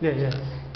那你。